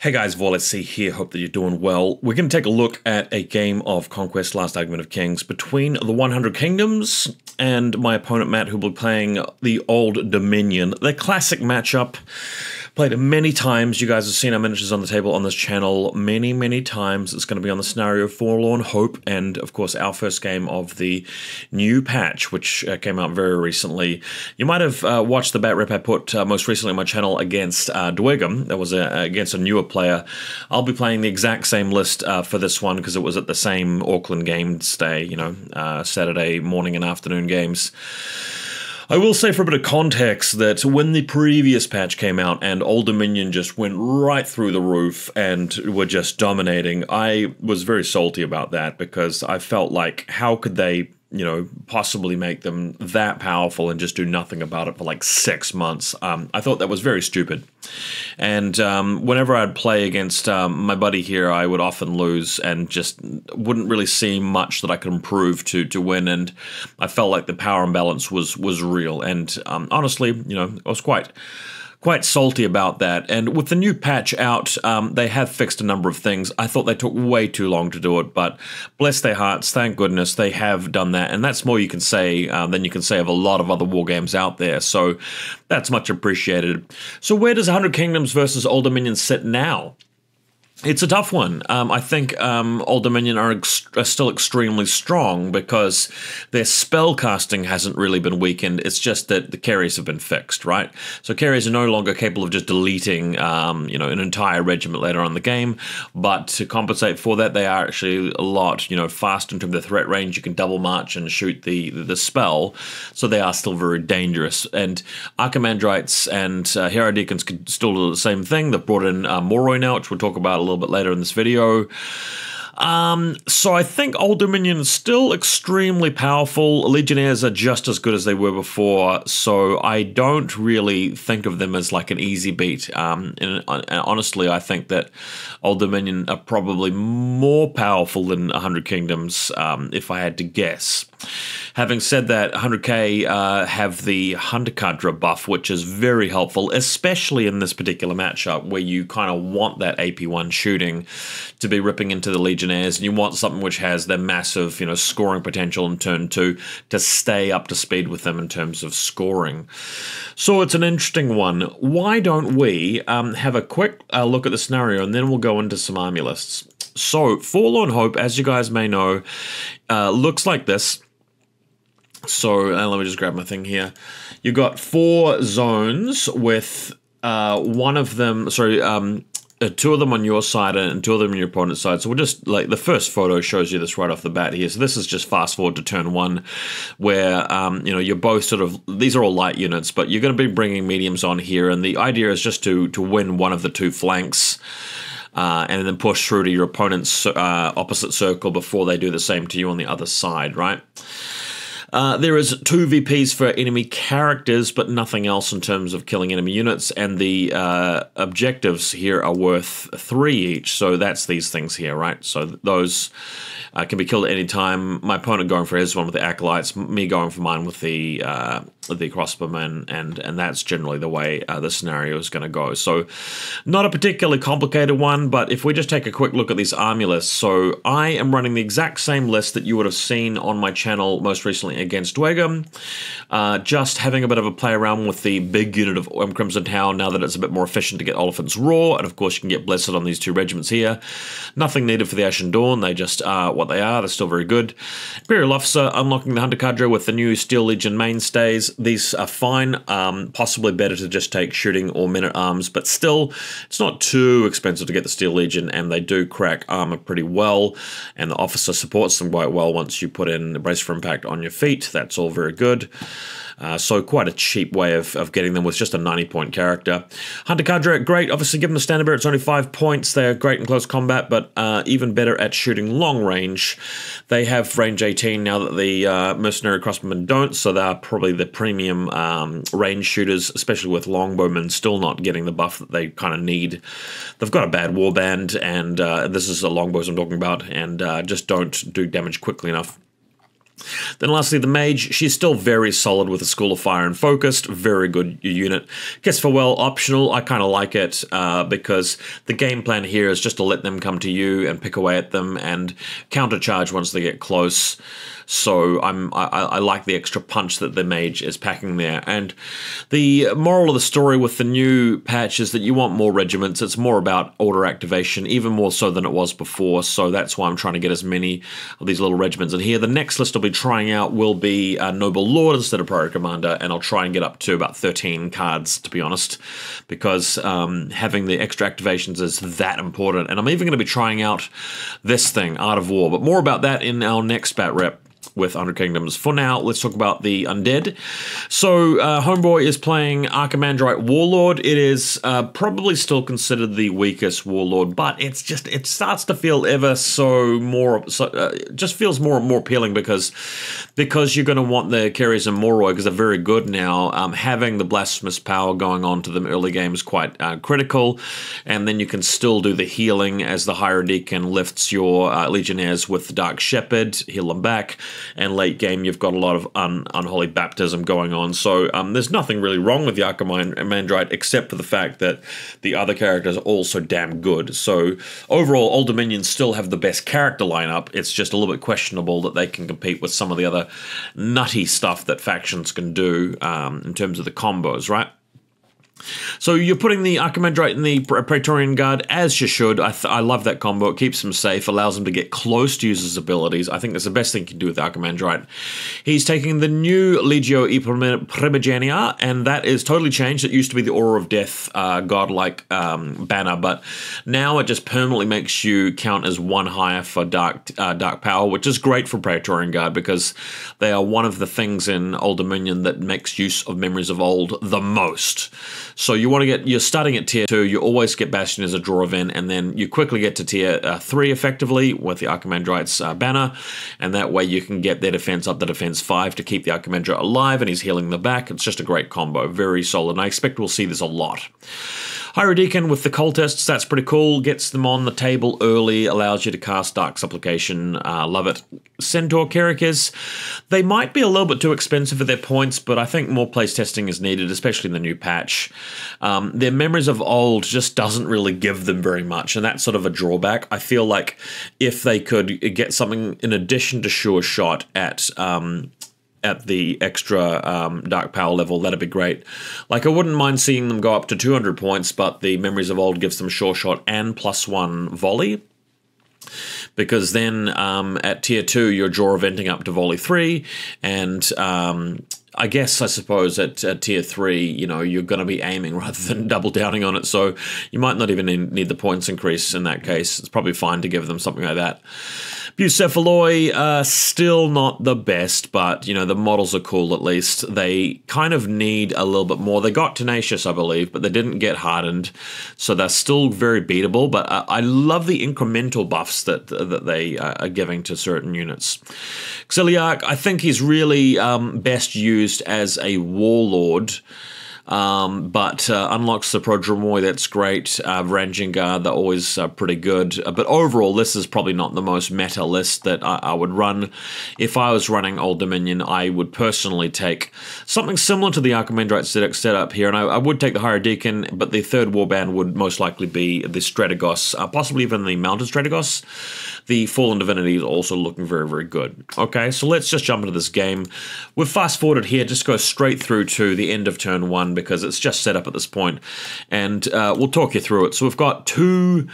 Hey guys, Vorletsy here. Hope that you're doing well. We're going to take a look at a game of Conquest Last Argument of Kings between the 100 Kingdoms and my opponent Matt, who will be playing the Old Dominion. The classic matchup. Played it many times. You guys have seen our miniatures on the table on this channel many, many times. It's going to be on the scenario Forlorn Hope, and of course, our first game of the new patch, which uh, came out very recently. You might have uh, watched the bat rep I put uh, most recently on my channel against uh, Dwegum. That was a, against a newer player. I'll be playing the exact same list uh, for this one because it was at the same Auckland game Day, you know, uh, Saturday morning and afternoon games. I will say for a bit of context that when the previous patch came out and Old Dominion just went right through the roof and were just dominating, I was very salty about that because I felt like how could they you know, possibly make them that powerful and just do nothing about it for like six months. Um, I thought that was very stupid. And um, whenever I'd play against um, my buddy here, I would often lose and just wouldn't really see much that I could improve to to win. And I felt like the power imbalance was was real. And um, honestly, you know, I was quite quite salty about that. And with the new patch out, um, they have fixed a number of things. I thought they took way too long to do it, but bless their hearts, thank goodness they have done that. And that's more you can say uh, than you can say of a lot of other war games out there. So that's much appreciated. So where does 100 Kingdoms versus Old Dominion sit now? It's a tough one. Um, I think um, Old Dominion are, ex- are, still extremely strong because their spell casting hasn't really been weakened. It's just that the carriers have been fixed, right? So carriers are no longer capable of just deleting, um, you know, an entire regiment later on the game. But to compensate for that, they are actually a lot, you know, fast in terms of the threat range. You can double march and shoot the the spell, so they are still very dangerous. And Archimandrites and uh, Hierodeacons could still do the same thing. They've brought in uh, Moroi now, which we'll talk about little bit later in this video. Um, so I think Old Dominion is still extremely powerful. Legionnaires are just as good as they were before, so I don't really think of them as like an easy beat. Um, and, and honestly, I think that Old Dominion are probably more powerful than 100 Kingdoms, um, if I had to guess. Having said that, 100k uh, have the Hunter Cadre buff, which is very helpful, especially in this particular matchup where you kind of want that AP1 shooting to be ripping into the Legionnaires, and you want something which has their massive, you know, scoring potential in turn two to stay up to speed with them in terms of scoring. So it's an interesting one. Why don't we um, have a quick uh, look at the scenario, and then we'll go into some army lists. So, Forlorn Hope, as you guys may know, uh, looks like this. So uh, let me just grab my thing here. You've got four zones with uh, one of them, sorry, um, uh, two of them on your side and two of them on your opponent's side. So we'll just like the first photo shows you this right off the bat here. So this is just fast forward to turn one, where um, you know you're both sort of these are all light units, but you're going to be bringing mediums on here, and the idea is just to to win one of the two flanks. Uh, and then push through to your opponent's uh, opposite circle before they do the same to you on the other side, right? Uh, there is two VPs for enemy characters, but nothing else in terms of killing enemy units, and the uh, objectives here are worth three each. So that's these things here, right? So those uh, can be killed at any time. My opponent going for his one with the acolytes, me going for mine with the uh, the crossbowmen, and and that's generally the way uh, the scenario is going to go. So, not a particularly complicated one, but if we just take a quick look at these army lists, so I am running the exact same list that you would have seen on my channel most recently against Dwegum, uh, just having a bit of a play around with the big unit of um, Crimson Tower now that it's a bit more efficient to get Olefant's Roar, and of course you can get Blessed on these two regiments here. Nothing needed for the Ashen Dawn, they just are what they are, they're still very good. Imperial Officer unlocking the Hunter Cadre with the new Steel Legion mainstays these are fine. Um, possibly better to just take shooting or men at arms, but still, it's not too expensive to get the Steel Legion, and they do crack armor pretty well. And the officer supports them quite well once you put in the brace for impact on your feet. That's all very good. Uh, so quite a cheap way of, of getting them with just a 90 point character. Hunter Cadre, great. Obviously, given the standard bearer, it's only 5 points. They're great in close combat, but uh, even better at shooting long range. They have range 18 now that the uh, mercenary crossbowmen don't, so they're probably the premium um, range shooters, especially with longbowmen still not getting the buff that they kind of need. They've got a bad warband, and uh, this is a longbows I'm talking about, and uh, just don't do damage quickly enough. Then lastly, the mage, she's still very solid with a School of Fire and Focused, very good unit. Kiss well optional, I kind of like it uh, because the game plan here is just to let them come to you and pick away at them and countercharge once they get close. So I'm I, I, like the extra punch that the mage is packing there. And the moral of the story with the new patch is that you want more regiments. It's more about order activation, even more so than it was before. So that's why I'm trying to get as many of these little regiments in here. The next list I'll be trying out will be a Noble Lord instead of Priory Commander, and I'll try and get up to about 13 cards, to be honest, because um, having the extra activations is that important. And I'm even going to be trying out this thing, Art of War, but more about that in our next bat rep with Hundred Kingdoms. For now, let's talk about the undead. So, uh, Homeboy is playing Archimandrite Warlord. It is uh, probably still considered the weakest Warlord, but it's just it starts to feel ever so more, so, uh, just feels more and more appealing because because you're going to want the Kheres and Moroi because they're very good now. Um, having the blasphemous power going on to them early game is quite uh, critical, and then you can still do the healing as the Hierodeacon lifts your uh, Legionnaires with the Dark Shepherd, heal them back and late game you've got a lot of un, unholy baptism going on. So um, there's nothing really wrong with the Archimandrite except for the fact that the other characters are also damn good. So overall, Old Dominion still have the best character lineup. It's just a little bit questionable that they can compete with some of the other nutty stuff that factions can do um, in terms of the combos, right? So you're putting the Archimandrite in the Praetorian Guard as you should. I, I love that combo. It keeps him safe, allows him to get close to use his abilities. I think that's the best thing you can do with Archimandrite. He's taking the new Legio e Primigenia, and that is totally changed. It used to be the Aura of Death uh, godlike um, banner, but now it just permanently makes you count as one higher for Dark uh, Dark Power, which is great for Praetorian Guard because they are one of the things in Old Dominion that makes use of Memories of Old the most. So you want to get, you're starting at tier two, you always get Bastion as a draw event, and then you quickly get to tier uh, three effectively with the Archimandrite's uh, banner, and that way you can get their defense up to defense five to keep the Archimandrite alive, and he's healing the back. It's just a great combo, very solid, and I expect we'll see this a lot. Hierodeacon with the cultists, that's pretty cool. Gets them on the table early, allows you to cast Dark Supplication. Uh, love it. Centaur Kerykes, they might be a little bit too expensive for their points, but I think more place testing is needed, especially in the new patch. Um, their memories of old just doesn't really give them very much, and that's sort of a drawback. I feel like if they could get something in addition to Sure Shot at um, at the extra um, dark power level, that'd be great. Like, I wouldn't mind seeing them go up to 200 points, but the Memories of Old gives them sure shot and plus one volley. Because then um, at tier two, you're draw eventing up to volley three, and um, I guess I suppose at, at, tier three, you know, you're going to be aiming rather than double downing on it. So you might not even need the points increase in that case. It's probably fine to give them something like that. Bucephaloi, uh, still not the best, but you know the models are cool at least. They kind of need a little bit more. They got tenacious, I believe, but they didn't get hardened, so they're still very beatable. But uh, I love the incremental buffs that that they uh, are giving to certain units. Xhiliarch, I think he's really um, best used as a warlord. Um, but uh, unlocks the Prodromoi, that's great. Uh, Guard, they're always uh, pretty good. Uh, but overall, this is probably not the most meta list that I, I, would run. If I was running Old Dominion, I would personally take something similar to the Archimandrite setup here, and I, I, would take the Hierodeacon, but the third warband would most likely be the Strategos, uh, possibly even the Mounted Strategos. The Fallen Divinity is also looking very, very good. Okay, so let's just jump into this game. We've fast forwarded here, just go straight through to the end of turn one because it's just set up at this point. and uh, we'll talk you through it. So we've got two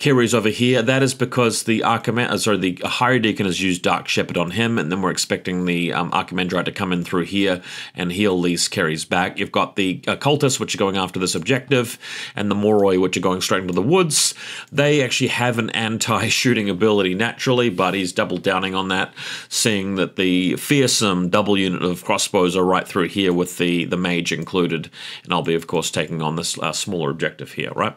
Kheres over here. That is because the Archimand, uh, sorry, the Hierodeacon has used Dark Shepherd on him, and then we're expecting the um, Archimandrite to come in through here and heal these Kheres back. You've got the Occultists, which are going after this objective, and the Moroi, which are going straight into the woods. They actually have an anti-shooting ability ability naturally, but he's double downing on that, seeing that the fearsome double unit of crossbows are right through here with the, the mage included. And I'll be, of course, taking on this uh, smaller objective here, right?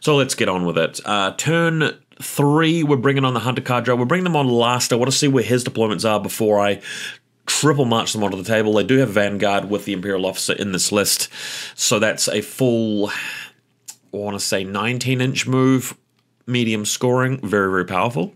So let's get on with it. Uh, turn three, we're bringing on the Hunter Cadre. We're bringing them on last. I want to see where his deployments are before I triple march them onto the table. They do have Vanguard with the Imperial Officer in this list, so that's a full, I want to say 19 inch move medium scoring, very, very powerful.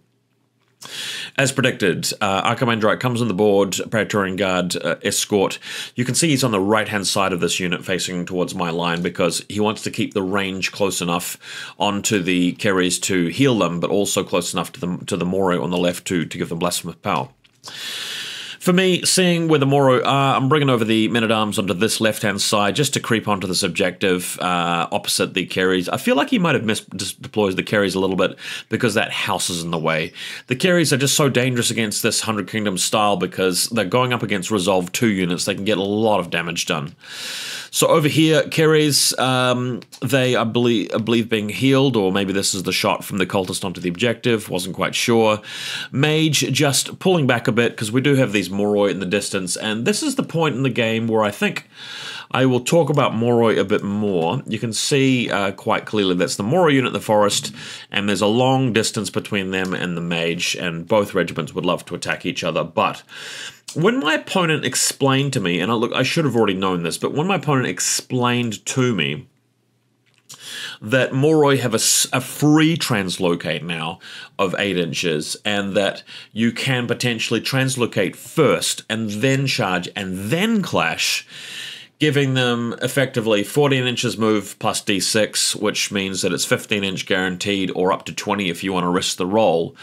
As predicted, uh, Archimandrite comes on the board, Praetorian Guard uh, escort. You can see he's on the right hand side of this unit facing towards my line because he wants to keep the range close enough onto the Kheres to heal them, but also close enough to the, to the Moroi on the left to, to give them blasphemous power. For me, seeing where the Moroi are, I'm bringing over the men at arms onto this left hand side just to creep onto this objective uh, opposite the Kheres. I feel like he might have misdeployed the Kheres a little bit because that house is in the way. The Kheres are just so dangerous against this Hundred Kingdoms style because they're going up against Resolve 2 units. They can get a lot of damage done. So over here, Kheres, um, they I believe I believe being healed, or maybe this is the shot from the cultist onto the objective. Wasn't quite sure. Mage just pulling back a bit because we do have these Moroi in the distance, and this is the point in the game where I think. I will talk about Moroi a bit more. You can see uh, quite clearly that's the Moroi unit in the forest, and there's a long distance between them and the mage, and both regiments would love to attack each other, but when my opponent explained to me, and I look, I should have already known this, but when my opponent explained to me that Moroi have a, a, free translocate now of 8 inches, and that you can potentially translocate first and then charge and then clash giving them effectively 14 inches move plus d6, which means that it's 15 inch guaranteed or up to 20 if you want to risk the roll.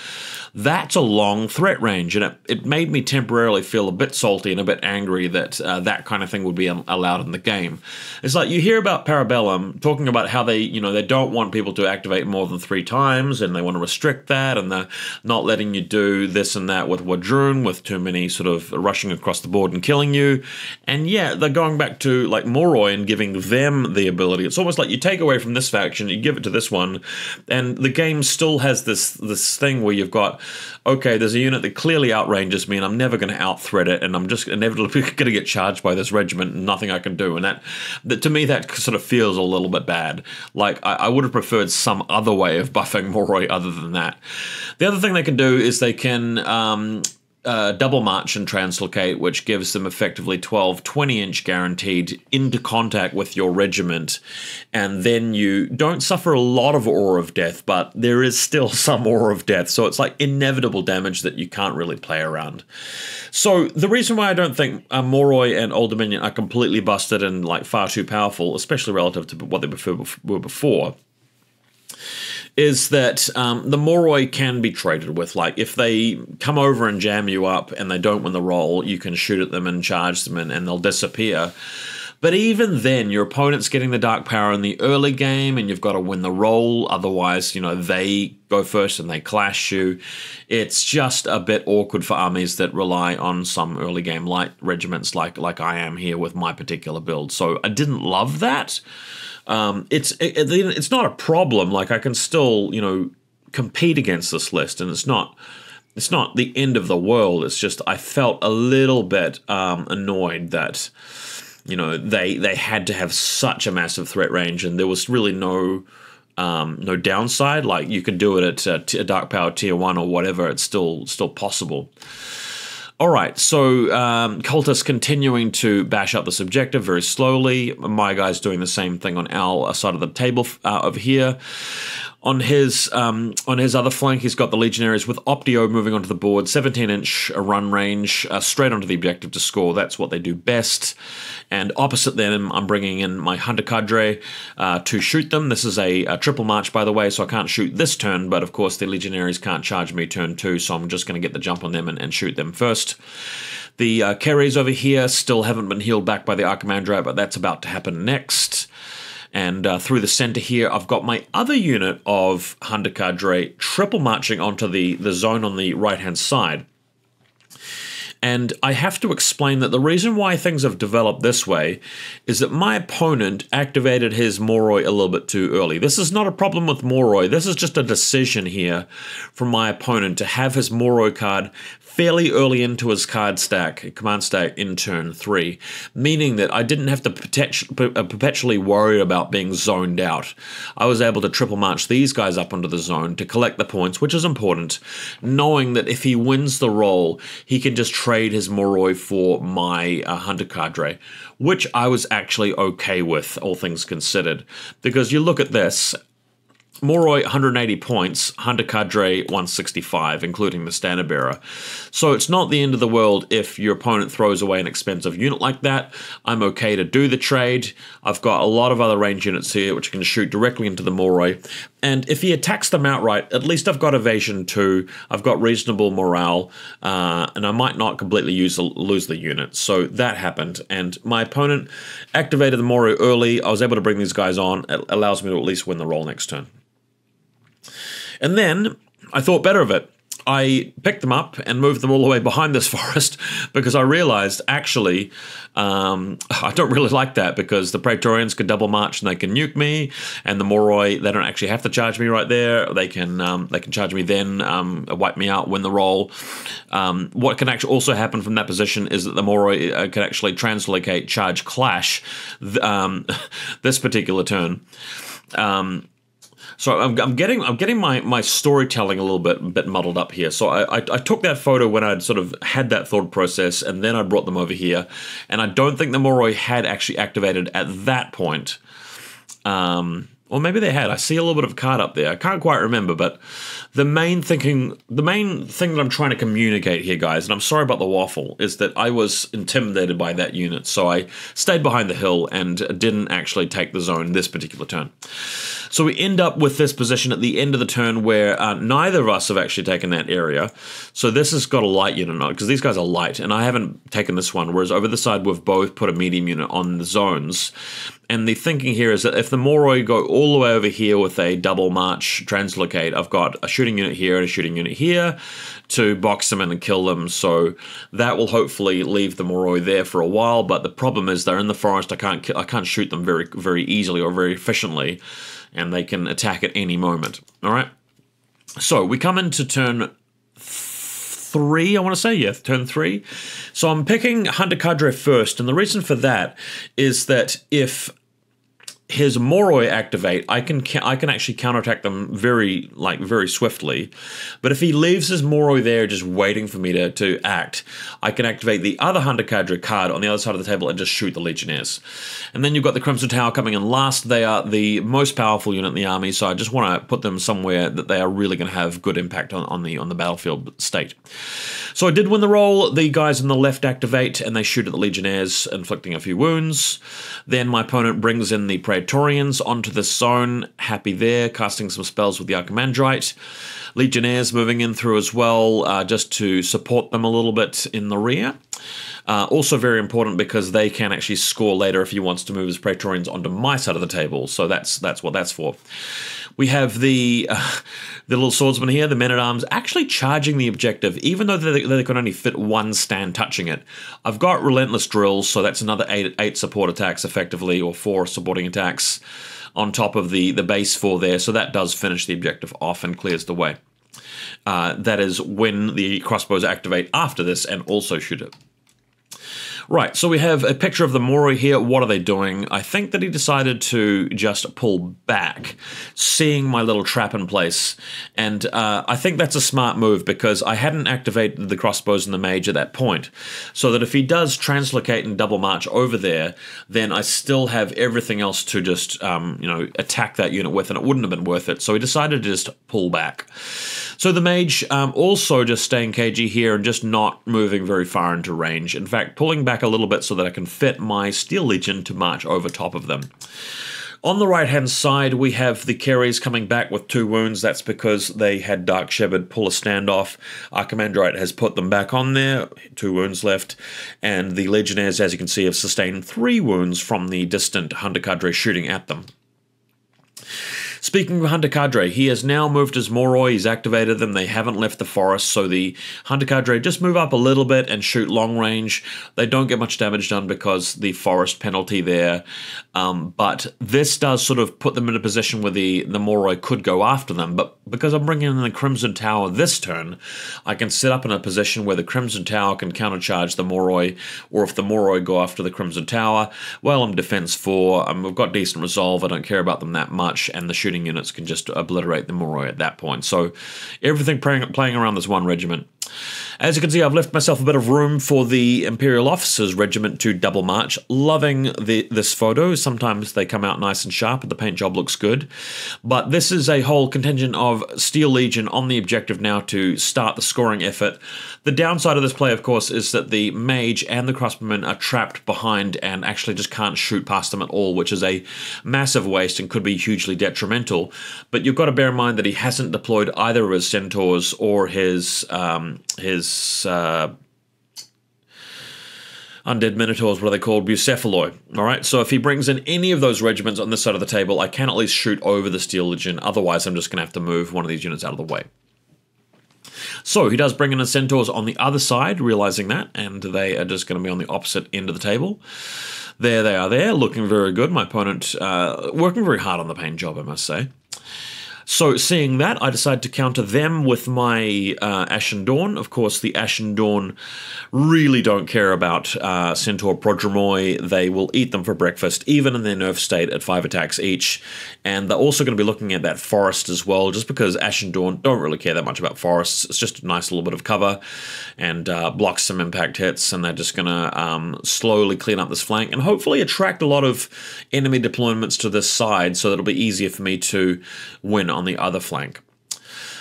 That's a long threat range, and it, it made me temporarily feel a bit salty and a bit angry that uh, that kind of thing would be allowed in the game. It's like you hear about Parabellum talking about how they, you know, they don't want people to activate more than three times, and they want to restrict that, and they're not letting you do this and that with W'adrhun, with too many sort of rushing across the board and killing you. And yeah, they're going back to to like Moroi and giving them the ability. It's almost like you take away from this faction, you give it to this one, and the game still has this this thing where you've got okay, there's a unit that clearly outranges me, and I'm never going to outthread it, and I'm just inevitably going to get charged by this regiment, and nothing I can do. And that, that to me, that sort of feels a little bit bad. Like I, I would have preferred some other way of buffing Moroi other than that. The other thing they can do is they can um, uh, double march and translocate, which gives them effectively 12 20 inch guaranteed into contact with your regiment. And then you don't suffer a lot of Aura of Death, but there is still some Aura of Death. So it's like inevitable damage that you can't really play around. So the reason why I don't think uh, Moroi and Old Dominion are completely busted and like far too powerful, especially relative to what they were before is that um, the Moroi can be traded with. Like, if they come over and jam you up and they don't win the roll, you can shoot at them and charge them and, and they'll disappear. But even then, your opponent's getting the dark power in the early game, and you've got to win the roll. Otherwise, you know they go first and they clash you. It's just a bit awkward for armies that rely on some early game light regiments, like like I am here with my particular build. So I didn't love that. Um, it's it, it's not a problem. Like I can still you know compete against this list, and it's not it's not the end of the world. It's just I felt a little bit um, annoyed that you know they they had to have such a massive threat range, and there was really no. Um, no downside. Like you can do it at uh, Dark Power Tier One or whatever. It's still still possible. All right, so um, Cultists continuing to bash up this objective very slowly. My guy's doing the same thing on our side of the table uh, over here. On his um, on his other flank, he's got the Legionnaires with Optio moving onto the board, 17 inch run range, uh, straight onto the objective to score. That's what they do best. And opposite them, I'm bringing in my Hunter Cadre uh, to shoot them. This is a, a, triple march, by the way, so I can't shoot this turn, but of course the Legionnaires can't charge me turn two, so I'm just going to get the jump on them and, and shoot them first. The uh, Kheres over here still haven't been healed back by the Archimandrite, but that's about to happen next. And uh, through the center here, I've got my other unit of Hunter Cadre triple marching onto the, the zone on the right hand side. And I have to explain that the reason why things have developed this way is that my opponent activated his Moroi a little bit too early. This is not a problem with Moroi. This is just a decision here from my opponent to have his Moroi card fairly early into his card stack, command stack in turn three, meaning that I didn't have to uh, perpetually worry about being zoned out. I was able to triple march these guys up into the zone to collect the points, which is important, knowing that if he wins the roll, he can just trade his Moroi for my uh, Hunter Cadre, which I was actually okay with, all things considered. Because you look at this, Moroi 180 points, Hunter Cadre 165, including the standard bearer. So it's not the end of the world if your opponent throws away an expensive unit like that. I'm okay to do the trade. I've got a lot of other range units here which can shoot directly into the Moroi. And if he attacks them outright, at least I've got evasion 2, I've got reasonable morale, uh, and I might not completely use lose the unit. So that happened, and my opponent activated the Moroi early. I was able to bring these guys on. It allows me to at least win the roll next turn. And then I thought better of it. I picked them up and moved them all the way behind this forest because I realized actually um, I don't really like that because the Praetorians can double march and they can nuke me, and the Moroi they don't actually have to charge me right there. They can um, they can charge me then, um, wipe me out, win the roll. Um, what can actually also happen from that position is that the Moroi uh, can actually translocate, charge, clash th- um, this particular turn. Um, so I'm, I'm, getting I'm getting my, my storytelling a little bit bit muddled up here. So I, I, I took that photo when I'd sort of had that thought process, and then I brought them over here, and I don't think the Moroi had actually activated at that point. Um, or maybe they had. I see a little bit of card up there. I can't quite remember, but the main thinking, the main thing that I'm trying to communicate here, guys, and I'm sorry about the waffle, is that I was intimidated by that unit, so I stayed behind the hill and didn't actually take the zone this particular turn. So we end up with this position at the end of the turn where uh, neither of us have actually taken that area. So this has got a light unit on it because these guys are light, and I haven't taken this one. Whereas over the side, we've both put a medium unit on the zones. And the thinking here is that if the Moroi go all the way over here with a double march translocate, I've got a shooting unit here and a shooting unit here to box them in and kill them. So that will hopefully leave the Moroi there for a while. But the problem is they're in the forest. I can't I can't shoot them very very easily or very efficiently and they can attack at any moment. All right. So we come into turn three, I want to say, yeah, turn three. So I'm picking Hunter Cadre first, and the reason for that is that if his Moroi activate, I can I can actually counterattack them very like very swiftly. But if he leaves his Moroi there just waiting for me to, to act, I can activate the other Hunter Cadre card on the other side of the table and just shoot the Legionnaires. And then you've got the Crimson Tower coming in last. They are the most powerful unit in the army, so I just want to put them somewhere that they are really going to have good impact on, on the on the battlefield state. So I did win the roll. The guys on the left activate and they shoot at the Legionnaires, inflicting a few wounds. Then my opponent brings in the Praetorians onto the zone. Happy there, casting some spells with the Archimandrite. Legionnaires moving in through as well, uh, just to support them a little bit in the rear. Uh, also very important because they can actually score later if he wants to move his Praetorians onto my side of the table. So that's that's what that's for. We have the uh, the little swordsman here, the men at arms, actually charging the objective, even though they, they can only fit one stand touching it. I've got relentless drills, so that's another eight eight support attacks effectively, or four supporting attacks on top of the the base four there. So that does finish the objective off and clears the way. Uh, that is when the crossbows activate after this and also shoot it. Right, so we have a picture of the Moroi here. What are they doing? I think that he decided to just pull back, seeing my little trap in place. And uh, I think that's a smart move because I hadn't activated the crossbows and the mage at that point. So that if he does translocate and double march over there, then I still have everything else to just, um, you know, attack that unit with, and it wouldn't have been worth it. So he decided to just pull back. So the mage um, also just staying cagey here and just not moving very far into range. In fact, pulling back a little bit so that I can fit my Steel Legion to march over top of them. On the right hand side, we have the Kheres coming back with two wounds. That's because they had Dark Shepherd pull a standoff. Archimandrite has put them back on there, two wounds left. And the Legionnaires, as you can see, have sustained three wounds from the distant Hunter Cadre shooting at them. Speaking of Hunter Cadre, he has now moved his Moroi, he's activated them, they haven't left the forest, so the Hunter Cadre just move up a little bit and shoot long range. They don't get much damage done because the forest penalty there, um, but this does sort of put them in a position where the, the Moroi could go after them, but because I'm bringing in the Crimson Tower this turn, I can set up in a position where the Crimson Tower can countercharge the Moroi, or if the Moroi go after the Crimson Tower, well, I'm defense 4, um, I've got decent resolve, I don't care about them that much, and the shooting units can just obliterate the Moroi at that point. So everything playing, playing around this one regiment. As you can see, I've left myself a bit of room for the Imperial Officers Regiment to double march. Loving the, this photo. Sometimes they come out nice and sharp and the paint job looks good. But this is a whole contingent of Steel Legion on the objective now to start the scoring effort. The downside of this play, of course, is that the Mage and the Crossbowmen are trapped behind and actually just can't shoot past them at all, which is a massive waste and could be hugely detrimental. But you've got to bear in mind that he hasn't deployed either of his Centaurs or his um, his uh, undead minotaurs, what are they called? Bucephaloi. All right, so if he brings in any of those regiments on this side of the table, I can at least shoot over the Steel Legion. Otherwise, I'm just going to have to move one of these units out of the way. So he does bring in his centaurs on the other side, realizing that, and they are just going to be on the opposite end of the table. There they are there, looking very good. My opponent uh, working very hard on the paint job, I must say. So, seeing that, I decided to counter them with my uh, Ashen Dawn. Of course, the Ashen Dawn really don't care about uh, Centaur Prodromoi. They will eat them for breakfast, even in their nerf state at five attacks each. And they're also going to be looking at that forest as well, just because Ashen Dawn don't really care that much about forests. It's just a nice little bit of cover and uh, blocks some impact hits, and they're just going to um, slowly clean up this flank and hopefully attract a lot of enemy deployments to this side so that it'll be easier for me to win on the other flank.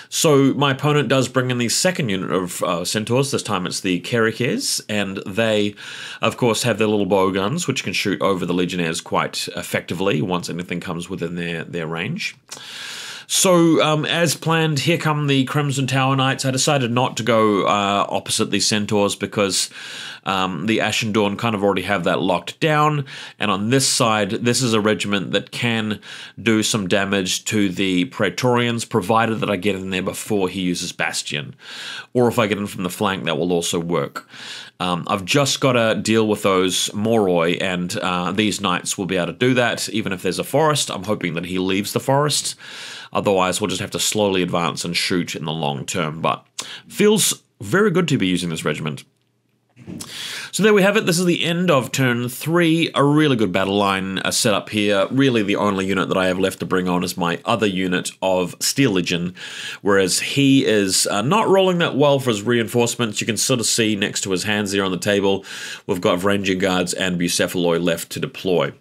So my opponent does bring in the second unit of uh, centaurs. This time it's the Kerykes, and they, of course, have their little bow guns, which can shoot over the legionnaires quite effectively once anything comes within their their range. So, um, as planned, here come the Crimson Tower Knights. I decided not to go uh, opposite the Centaurs because um, the Ashen Dawn kind of already have that locked down. And on this side, this is a regiment that can do some damage to the Praetorians, provided that I get in there before he uses Bastion. Or if I get in from the flank, that will also work. Um, I've just got to deal with those Moroi, and uh, these knights will be able to do that, even if there's a forest. I'm hoping that he leaves the forest. Otherwise, we'll just have to slowly advance and shoot in the long term. But feels very good to be using this regiment. So there we have it. This is the end of turn three. A really good battle line uh, set up here. Really, the only unit that I have left to bring on is my other unit of Steel Legion, whereas he is uh, not rolling that well for his reinforcements. You can sort of see next to his hands there on the table, we've got Varangian Guards and Bucephaloi left to deploy.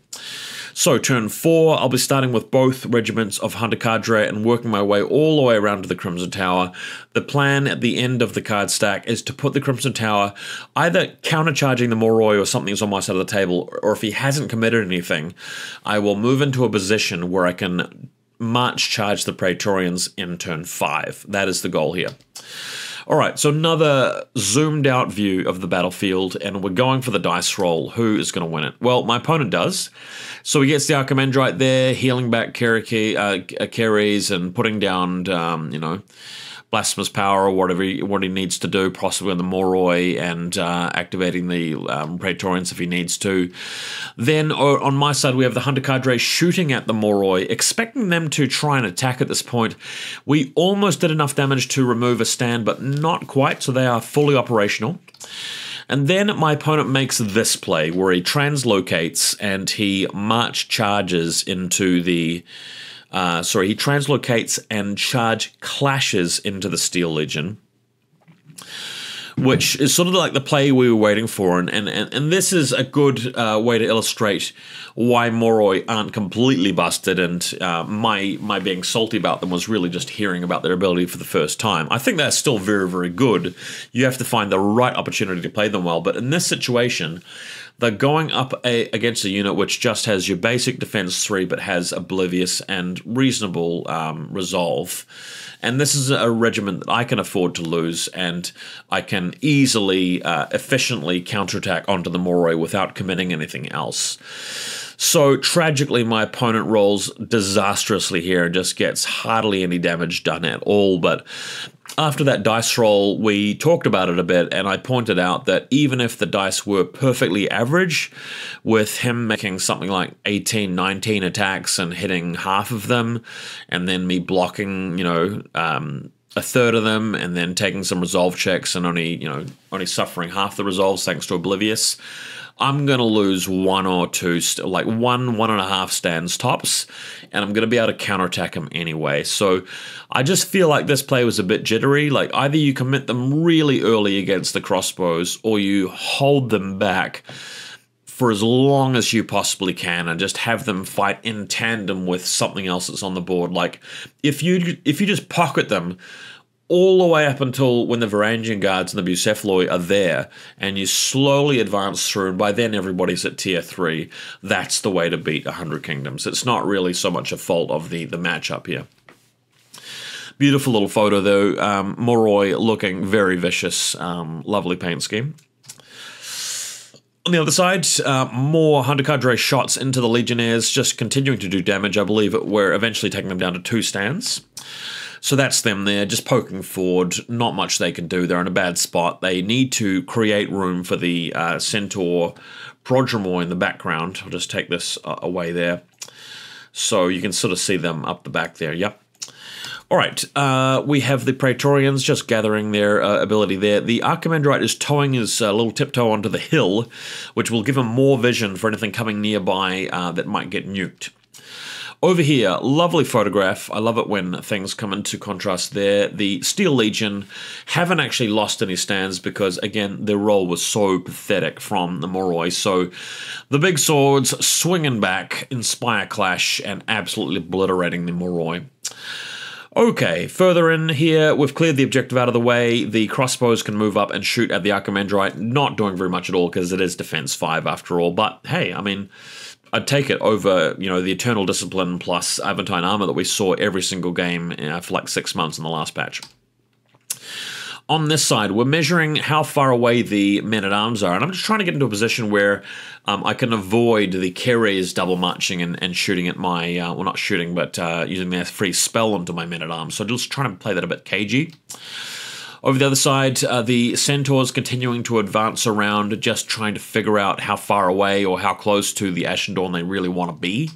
So, turn four, I'll be starting with both regiments of Hunter Cadre and working my way all the way around to the Crimson Tower. The plan at the end of the card stack is to put the Crimson Tower either countercharging the Moroi or something that's on my side of the table, or if he hasn't committed anything, I will move into a position where I can march charge the Praetorians in turn five. That is the goal here. All right, so another zoomed out view of the battlefield, and we're going for the dice roll. Who is going to win it? Well, my opponent does. So he gets the Archimandrite there, healing back Keriki, uh, Kheres and putting down, um, you know, blasphemous power or whatever he, what he needs to do, possibly on the Moroi and uh, activating the um, Praetorians if he needs to. Then on my side, we have the Hunter Cadre shooting at the Moroi, expecting them to try and attack at this point. We almost did enough damage to remove a stand, but not quite, so they are fully operational. And then my opponent makes this play where he translocates and he march charges into the uh, sorry, he translocates and charge clashes into the Steel Legion which is sort of like the play we were waiting for. And, and, and this is a good uh, way to illustrate why Moroi aren't completely busted. And uh, my, my being salty about them was really just hearing about their ability for the first time. I think they're still very, very good. You have to find the right opportunity to play them well. But in this situation, they're going up a, against a unit which just has your basic defense three, but has oblivious and reasonable um, resolve. And this is a regiment that I can afford to lose, and I can easily, uh, efficiently counterattack onto the Moroi without committing anything else. So tragically, my opponent rolls disastrously here and just gets hardly any damage done at all. But after that dice roll, we talked about it a bit, and I pointed out that even if the dice were perfectly average, with him making something like 18, 19 attacks and hitting half of them, and then me blocking, you know, um, a third of them and then taking some resolve checks and only, you know, only suffering half the resolves thanks to Oblivious, I'm going to lose one or two, like one, one and a half stands tops, and I'm going to be able to counterattack them anyway. So I just feel like this play was a bit jittery. Like either you commit them really early against the crossbows or you hold them back for as long as you possibly can and just have them fight in tandem with something else that's on the board. Like if you if you just pocket them all the way up until when the Varangian guards and the Bucephaloi are there, and you slowly advance through, and by then everybody's at tier three. That's the way to beat hundred kingdoms. It's not really so much a fault of the the matchup here. Beautiful little photo though. Um, Moroi looking very vicious. Um, lovely paint scheme. On the other side, uh, more Hunter Cadre shots into the Legionnaires, just continuing to do damage. I believe we're eventually taking them down to two stands. So that's them there, just poking forward. Not much they can do. They're in a bad spot. They need to create room for the uh, Centaur Prodromoi in the background. I'll just take this uh, away there. So you can sort of see them up the back there. Yep. All right, uh, we have the Praetorians just gathering their uh, ability there. The Archimandrite is towing his uh, little tiptoe onto the hill, which will give him more vision for anything coming nearby uh, that might get nuked. Over here, lovely photograph. I love it when things come into contrast there. The Steel Legion haven't actually lost any stands because, again, their roll was so pathetic from the Moroi. So the big swords swinging back, Inspire Clash, and absolutely obliterating the Moroi. Okay, further in here, we've cleared the objective out of the way. The crossbows can move up and shoot at the Archimandrite. Not doing very much at all because it is defense 5 after all. But hey, I mean, I'd take it over, you know, the Eternal Discipline plus Aventine Armor that we saw every single game uh, for like six months in the last patch. On this side, we're measuring how far away the men at arms are, and I'm just trying to get into a position where um, I can avoid the Kheres double marching and, and shooting at my, uh, well, not shooting, but uh, using their free spell onto my men at arms. So just trying to play that a bit cagey. Over the other side, uh, the centaurs continuing to advance around, just trying to figure out how far away or how close to the Ashen Dawn they really want to be.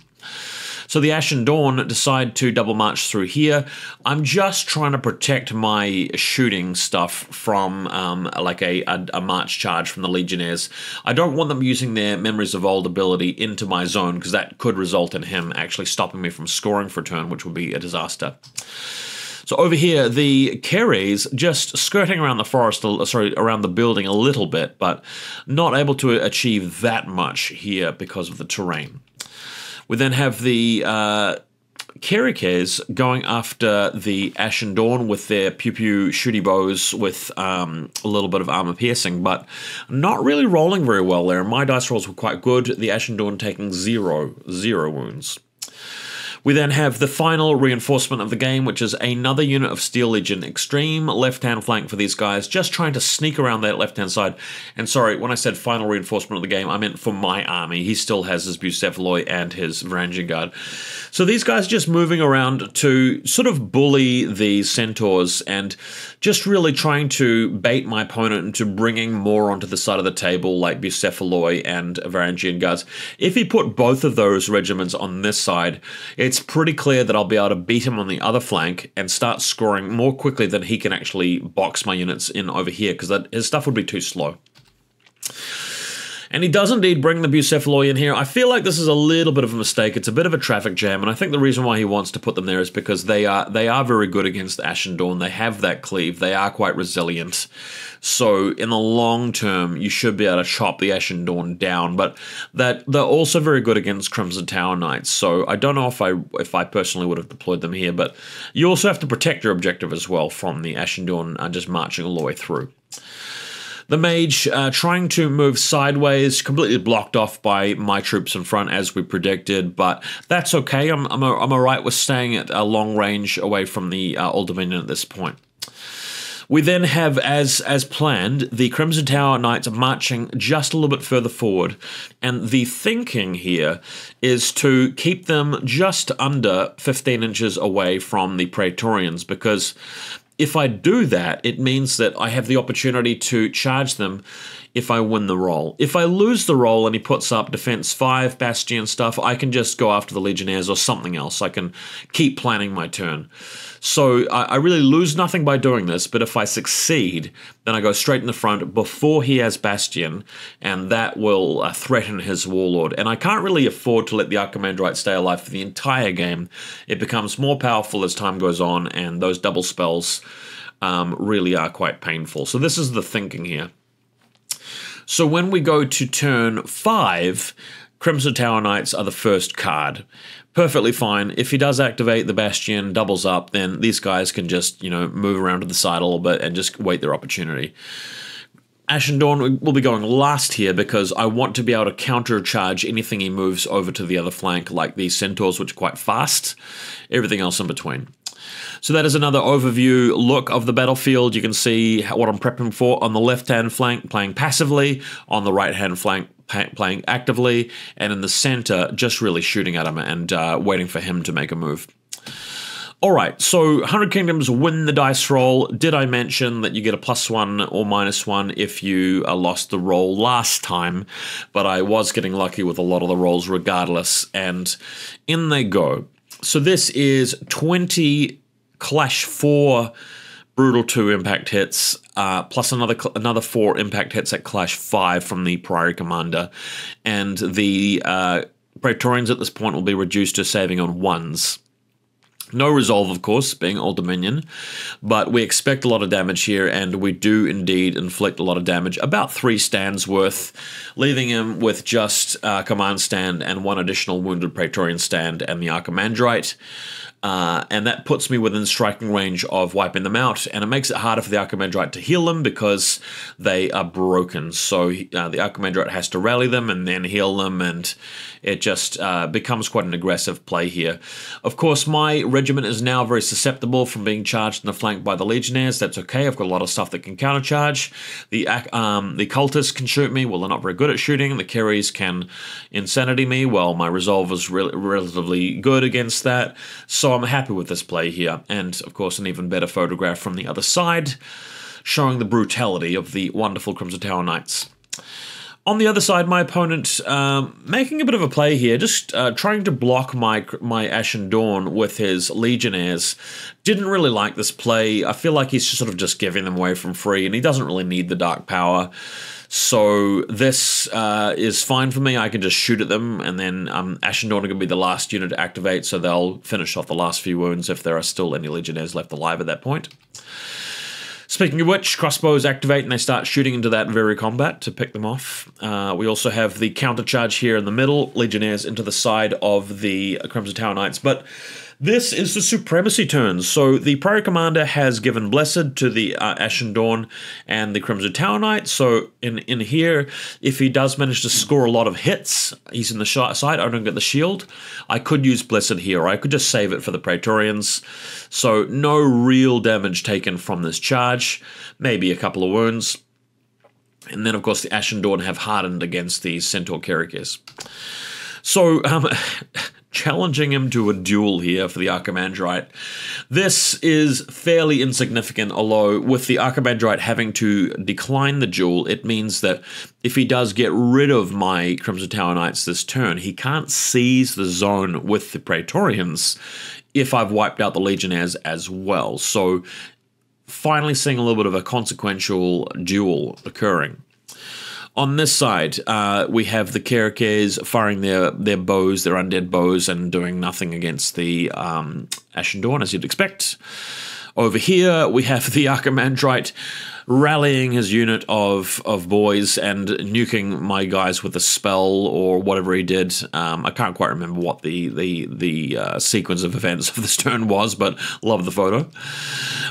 So the Ashen Dawn decide to double march through here. I'm just trying to protect my shooting stuff from um, like a, a, a, march charge from the Legionnaires. I don't want them using their Memories of Old ability into my zone because that could result in him actually stopping me from scoring for a turn, which would be a disaster. So over here, the Kheres just skirting around the forest, sorry, around the building a little bit, but not able to achieve that much here because of the terrain. We then have the uh, Kerykes going after the Ashen Dawn with their pew pew shooty bows with um, a little bit of armor piercing, but not really rolling very well there. My dice rolls were quite good. The Ashen Dawn taking zero, zero wounds. We then have the final reinforcement of the game, which is another unit of Steel Legion. Extreme left-hand flank for these guys, just trying to sneak around that left-hand side. And sorry, when I said final reinforcement of the game, I meant for my army. He still has his Bucephaloi and his Varangian Guard. So these guys are just moving around to sort of bully the Centaurs and just really trying to bait my opponent into bringing more onto the side of the table, like Bucephaloi and Varangian Guards. If he put both of those regiments on this side, it's pretty clear that I'll be able to beat him on the other flank and start scoring more quickly than he can actually box my units in over here because his stuff would be too slow. And he does indeed bring the Bucephaloi in here. I feel like this is a little bit of a mistake. It's a bit of a traffic jam, and I think the reason why he wants to put them there is because they are they are very good against Ashen Dawn. They have that cleave. They are quite resilient. So in the long term, you should be able to chop the Ashen Dawn down. But that they're also very good against Crimson Tower Knights. So I don't know if I if I personally would have deployed them here, but you also have to protect your objective as well from the Ashen Dawn uh, just marching all the way through. The mage uh, trying to move sideways, completely blocked off by my troops in front as we predicted, but that's okay. I'm, I'm, a, I'm alright with staying at a long range away from the uh, Old Dominion at this point. We then have, as as planned, the Crimson Tower Knights marching just a little bit further forward, and the thinking here is to keep them just under 15 inches away from the Praetorians because if I do that, it means that I have the opportunity to charge them if I win the roll. If I lose the roll and he puts up defense 5 bastion stuff, I can just go after the legionnaires or something else. I can keep planning my turn. So I, I really lose nothing by doing this, but if I succeed, then I go straight in the front before he has bastion, and that will uh, threaten his warlord. And I can't really afford to let the Archimandrite stay alive for the entire game. It becomes more powerful as time goes on, and those double spells um, really are quite painful. So this is the thinking here. So when we go to turn five, Crimson Tower Knights are the first card. Perfectly fine. If he does activate the Bastion, doubles up, then these guys can just, you know, move around to the side a little bit and just wait their opportunity. Ashen Dawn will be going last here because I want to be able to countercharge anything he moves over to the other flank, like these centaurs, which are quite fast, everything else in between. So that is another overview look of the battlefield. You can see what I'm prepping for on the left-hand flank, playing passively, on the right-hand flank, playing actively, and in the center, just really shooting at him and uh, waiting for him to make a move. All right, so 100 Kingdoms win the dice roll. Did I mention that you get a plus one or minus one if you uh, lost the roll last time? But I was getting lucky with a lot of the rolls regardless, and in they go. So this is 20 Clash 4 Brutal 2 impact hits, uh, plus another another 4 impact hits at Clash 5 from the Priory Commander, and the uh, Praetorians at this point will be reduced to saving on ones. No resolve, of course, being Old Dominion, but we expect a lot of damage here, and we do indeed inflict a lot of damage, about three stands worth, leaving him with just a command stand and one additional wounded Praetorian stand and the Archimandrite. Uh, and that puts me within striking range of wiping them out, and it makes it harder for the Archimandrite to heal them because they are broken. So uh, the Archimandrite has to rally them and then heal them, and it just uh, becomes quite an aggressive play here. Of course, my regiment is now very susceptible from being charged in the flank by the Legionnaires. That's okay. I've got a lot of stuff that can countercharge. The um, the cultists can shoot me. Well, they're not very good at shooting. The Kheres can insanity me. Well, my resolve is re- relatively good against that. So I'm happy with this play here, and of course, an even better photograph from the other side, showing the brutality of the wonderful Crimson Tower Knights. On the other side, my opponent um, making a bit of a play here, just uh, trying to block my my Ashen Dawn with his Legionnaires. Didn't really like this play. I feel like he's just sort of just giving them away from free, and he doesn't really need the Dark Power. So this uh, is fine for me. I can just shoot at them, and then um, Ashen Dawn are going to be the last unit to activate, so they'll finish off the last few wounds if there are still any Legionnaires left alive at that point. Speaking of which, crossbows activate and they start shooting into that very combat to pick them off. Uh, we also have the counter charge here in the middle, Legionnaires into the side of the Crimson Tower Knights. But this is the supremacy turn. So the Priory Commander has given Blessed to the uh, Ashen Dawn and the Crimson Tower Knight. So in, in here, if he does manage to score a lot of hits, he's in the side, I don't get the shield. I could use Blessed here, I could just save it for the Praetorians. So no real damage taken from this charge. Maybe a couple of wounds. And then, of course, the Ashen Dawn have hardened against the Centaur Kerykes. So, um, challenging him to a duel here for the Archimandrite. This is fairly insignificant, although with the Archimandrite having to decline the duel, it means that if he does get rid of my Crimson Tower Knights this turn, he can't seize the zone with the Praetorians if I've wiped out the Legionnaires as well. So finally seeing a little bit of a consequential duel occurring. On this side, uh, we have the Kerykes firing their, their bows, their undead bows, and doing nothing against the um, Ashen Dawn, as you'd expect. Over here, we have the Archimandrite rallying his unit of of boys and nuking my guys with a spell or whatever he did. Um, I can't quite remember what the the the uh, sequence of events of this turn was, but love the photo.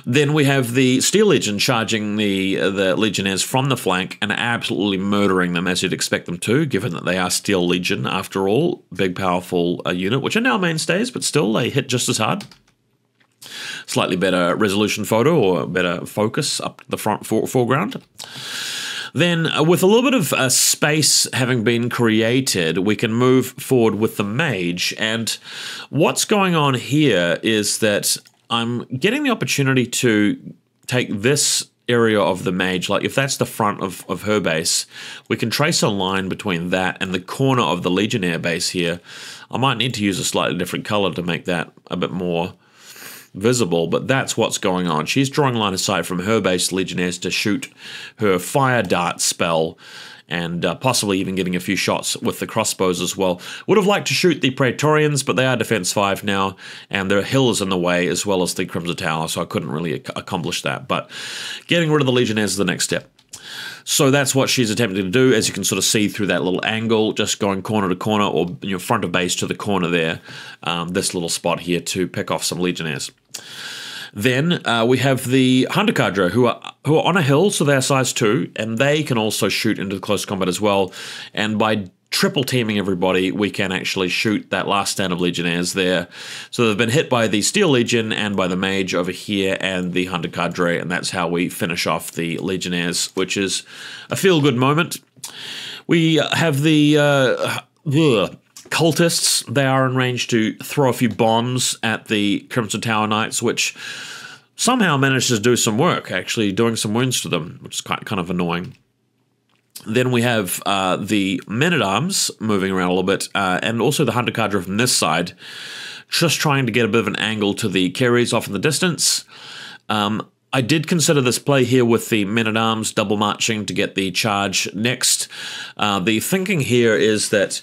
Then we have the Steel Legion charging the the Legionnaires from the flank and absolutely murdering them as you'd expect them to, given that they are Steel Legion after all, big powerful uh, unit, which are now mainstays, but still they hit just as hard slightly better resolution photo or better focus up the front foreground. Then, uh, with a little bit of uh, space having been created, we can move forward with the mage. And what's going on here is that I'm getting the opportunity to take this area of the mage, like if that's the front of, of her base, we can trace a line between that and the corner of the Legionnaire base here. I might need to use a slightly different color to make that a bit more visible, but that's what's going on. She's drawing line of sight from her base Legionnaires to shoot her fire dart spell and uh, possibly even getting a few shots with the crossbows as well. Would have liked to shoot the Praetorians, but they are defense 5 now, and there are hills in the way as well as the Crimson Tower, so I couldn't really ac- accomplish that. But getting rid of the Legionnaires is the next step. So that's what she's attempting to do, as you can sort of see through that little angle, just going corner to corner or your front of base to the corner there, um, this little spot here to pick off some Legionnaires. Then uh, we have the Hunter Cadre, who are who are on a hill, so they're size two, and they can also shoot into close combat as well. And by triple teaming everybody, we can actually shoot that last stand of Legionnaires there. So they've been hit by the Steel Legion and by the Mage over here and the Hunter Cadre, and that's how we finish off the Legionnaires, which is a feel good moment. We have the. Uh, cultists, they are in range to throw a few bombs at the Crimson Tower Knights, which somehow manages to do some work, actually doing some wounds to them, which is quite kind of annoying. Then we have uh, the men at arms moving around a little bit, uh, and also the Hunter Cadre from this side, just trying to get a bit of an angle to the Kheres off in the distance. Um, I did consider this play here with the men at arms double marching to get the charge next. Uh, the thinking here is that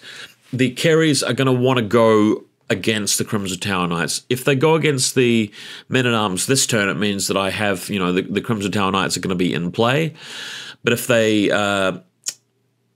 the Kheres are going to want to go against the Crimson Tower Knights. If they go against the men at arms this turn, it means that I have, you know, the, the Crimson Tower Knights are going to be in play. But if they uh,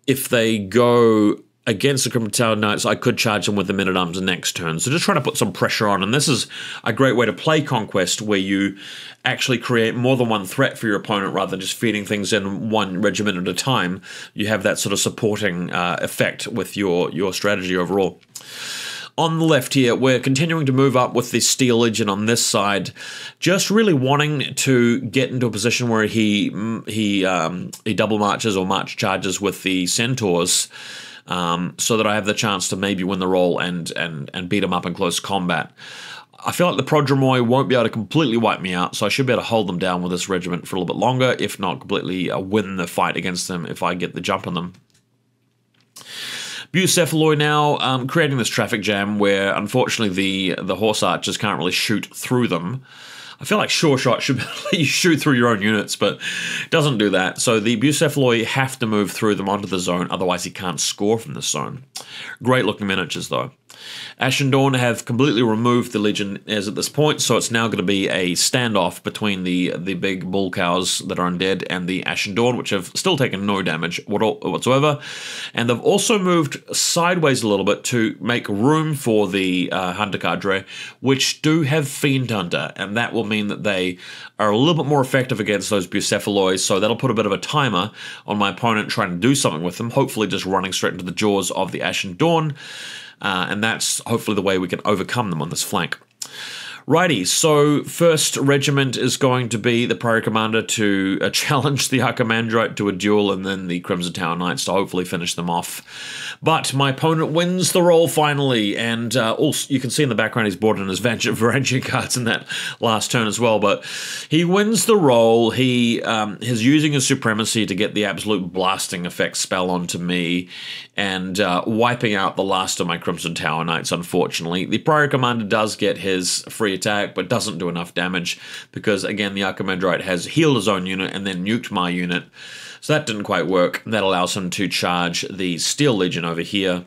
if they go against the Crimson Tower Knights, I could charge them with the men at arms next turn. So just trying to put some pressure on. And this is a great way to play Conquest where you actually create more than one threat for your opponent rather than just feeding things in one regiment at a time. You have that sort of supporting uh, effect with your, your strategy overall. On the left here, we're continuing to move up with the Steel Legion on this side, just really wanting to get into a position where he he um, he double marches or march charges with the Centaurs um, so that I have the chance to maybe win the roll and and and beat them up in close combat. I feel like the Prodromoi won't be able to completely wipe me out, so I should be able to hold them down with this regiment for a little bit longer, if not completely uh, win the fight against them if I get the jump on them. Bucephaloi now um, creating this traffic jam where unfortunately the the horse archers can't really shoot through them. I feel like Sure Shot should let you shoot through your own units, but doesn't do that. So the Bucephaloi have to move through them onto the zone, otherwise he can't score from the zone. Great looking miniatures though. Ashen Dawn have completely removed the Legion as at this point, so it's now going to be a standoff between the the big bull cows that are undead and the Ashen Dawn, which have still taken no damage whatsoever. And they've also moved sideways a little bit to make room for the uh, Hunter Cadre, which do have Fiend Hunter, and that will mean that they are a little bit more effective against those Bucephaloids, so that'll put a bit of a timer on my opponent trying to do something with them, hopefully just running straight into the jaws of the Ashen Dawn. Uh, and that's hopefully the way we can overcome them on this flank. Righty, so first regiment is going to be the Priory Commander to uh, challenge the Archimandrite to a duel, and then the Crimson Tower Knights to hopefully finish them off. But my opponent wins the roll finally, and uh, also you can see in the background he's brought in his Varangian cards in that last turn as well. But he wins the roll. He um, is using his supremacy to get the absolute blasting effect spell onto me, and uh, wiping out the last of my Crimson Tower Knights. Unfortunately, the Priory Commander does get his free attack, but doesn't do enough damage because, again, the Archimandrite has healed his own unit and then nuked my unit. So that didn't quite work. That allows him to charge the Steel Legion over here.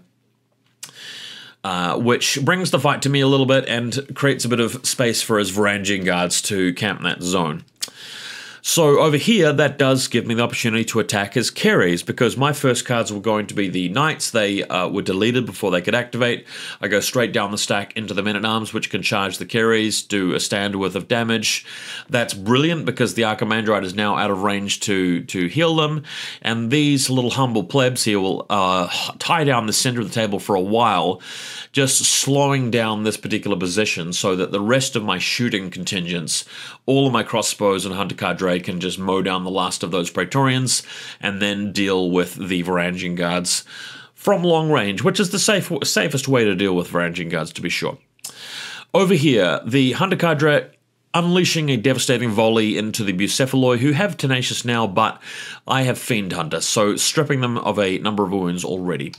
Uh, which brings the fight to me a little bit and creates a bit of space for his Varangian guards to camp that zone. So over here, that does give me the opportunity to attack as Kheres because my first cards were going to be the knights. They uh, were deleted before they could activate. I go straight down the stack into the men-at-arms, which can charge the Kheres, do a stand worth of damage. That's brilliant because the Archimandrite is now out of range to, to heal them. And these little humble plebs here will uh, tie down the center of the table for a while just slowing down this particular position so that the rest of my shooting contingents, all of my crossbows and hunter cadre can just mow down the last of those Praetorians and then deal with the Varangian guards from long range, which is the safe, safest way to deal with Varangian guards, to be sure. Over here, the hunter cadre unleashing a devastating volley into the Bucephaloi, who have Tenacious now, but I have Fiend Hunter, so stripping them of a number of wounds already.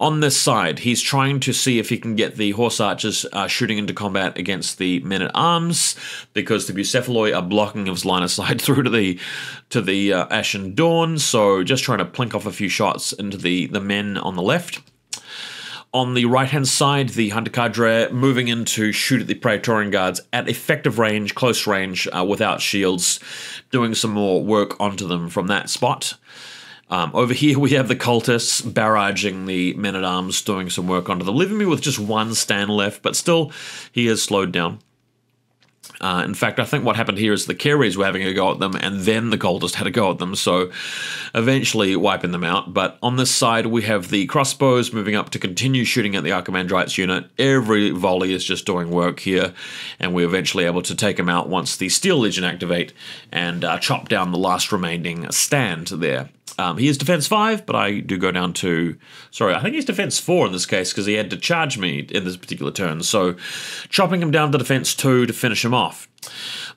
On this side, he's trying to see if he can get the horse archers uh, shooting into combat against the men at arms, because the Bucephaloi are blocking his line of sight through to the to the uh, Ashen Dawn. So just trying to plink off a few shots into the the men on the left. On the right hand side, the Hunter Cadre moving in to shoot at the Praetorian Guards at effective range, close range, uh, without shields, doing some more work onto them from that spot. Um, over here, we have the cultists barraging the men at arms, doing some work onto them, leaving me with just one stand left, but still, he has slowed down. Uh, in fact, I think what happened here is the Kheres were having a go at them, and then the cultists had a go at them, so eventually wiping them out. But on this side, we have the crossbows moving up to continue shooting at the Archimandrites unit. Every volley is just doing work here, and we're eventually able to take them out once the Steel Legion activate and uh, chop down the last remaining stand there. Um, he is defense five, but I do go down to. Sorry, I think he's defense four in this case because he had to charge me in this particular turn. So, chopping him down to defense two to finish him off.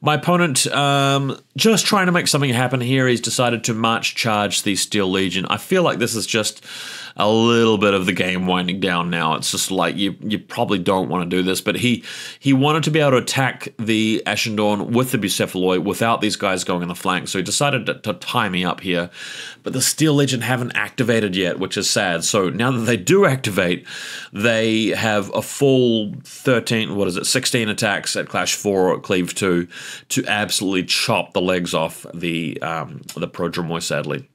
My opponent, um, just trying to make something happen here, he's decided to march charge the Steel Legion. I feel like this is just a little bit of the game winding down now. It's just like you you probably don't want to do this, but he he wanted to be able to attack the Ashen Dawn with the Bucephaloi without these guys going in the flank, so he decided to, to tie me up here. But the Steel Legion haven't activated yet, which is sad. So now that they do activate, they have a full 13, what is it, 16 attacks at Clash 4 or Cleave 2 to absolutely chop the legs off the um, the Prodromoi, sadly.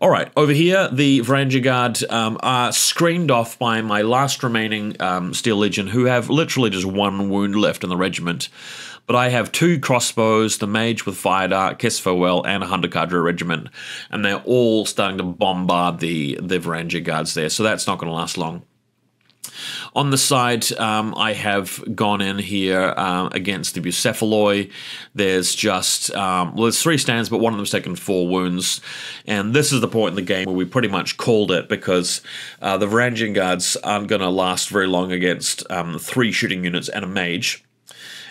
All right, over here, the Varangian Guard um, are screened off by my last remaining um, Steel Legion, who have literally just one wound left in the regiment. But I have two crossbows, the Mage with Fire Dart, Kiss Farewell, and a Hunter Cadre regiment, and they're all starting to bombard the, the Varangian Guards there, so that's not going to last long. On the side, um, I have gone in here uh, against the Bucephaloi. There's just, um, well, there's three stands, but one of them's taken four wounds. And this is the point in the game where we pretty much called it because uh, the Varangian Guards aren't going to last very long against um, three shooting units and a mage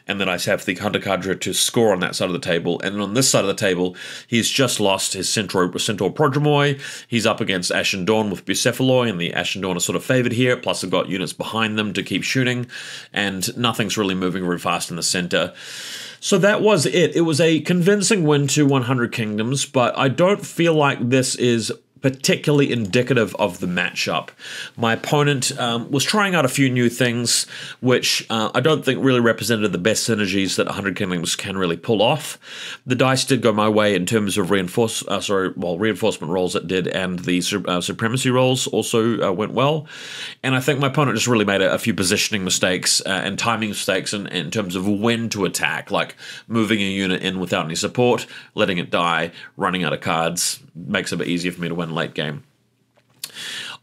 and then I have the Hunter Cadre to score on that side of the table. And on this side of the table, he's just lost his Centaur, Centaur. He's up against Ashen Dawn with Bucephaloi, and the Ashen Dawn are sort of favoured here. Plus, they've got units behind them to keep shooting, and nothing's really moving very fast in the centre. So that was it. It was a convincing win to 100 Kingdoms, but I don't feel like this is particularly indicative of the matchup. My opponent um, was trying out a few new things, which uh, I don't think really represented the best synergies that 100 Kingdoms can really pull off. The dice did go my way in terms of reinforce, uh, sorry, well, reinforcement rolls it did, and the uh, supremacy rolls also uh, went well. And I think my opponent just really made a, a few positioning mistakes uh, and timing mistakes in, in terms of when to attack, like moving a unit in without any support, letting it die, running out of cards, makes it a bit easier for me to win late game.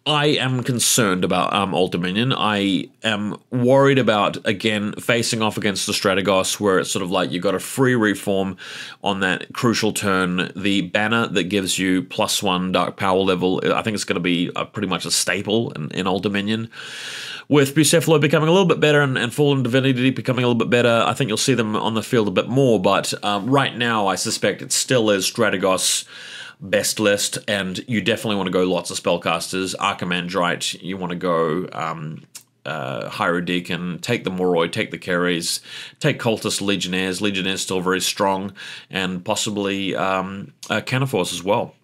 I am concerned about um, Old Dominion. I am worried about, again, facing off against the Strategos, where it's sort of like you got a free reform on that crucial turn. The banner that gives you plus one dark power level, I think it's going to be a, pretty much a staple in, in Old Dominion. With Bucephaloi becoming a little bit better and, and Fallen Divinity becoming a little bit better, I think you'll see them on the field a bit more. But um, right now, I suspect it still is Strategos best list, and you definitely want to go lots of spellcasters. Archimandrite, you want to go um, uh, Hierodeacon, take the Moroi, take the Kheres, take Cultist Legionnaires. Legionnaires still very strong, and possibly um, uh, Kanephors as well.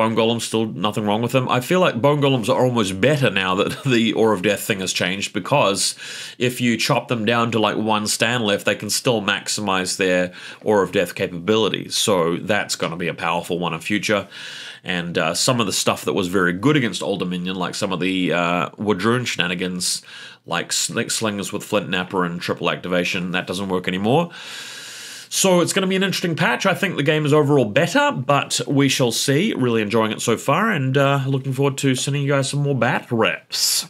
Bone Golems still nothing wrong with them. I feel like Bone Golems are almost better now that the Aura of Death thing has changed because if you chop them down to like one stand left, they can still maximize their Aura of Death capabilities. So that's going to be a powerful one in future. And uh, some of the stuff that was very good against Old Dominion, like some of the uh, W'adrhun shenanigans, like slingers with Flint Napper and triple activation, that doesn't work anymore. So it's going to be an interesting patch. I think the game is overall better, but we shall see. Really enjoying it so far, and uh, looking forward to sending you guys some more bat reps.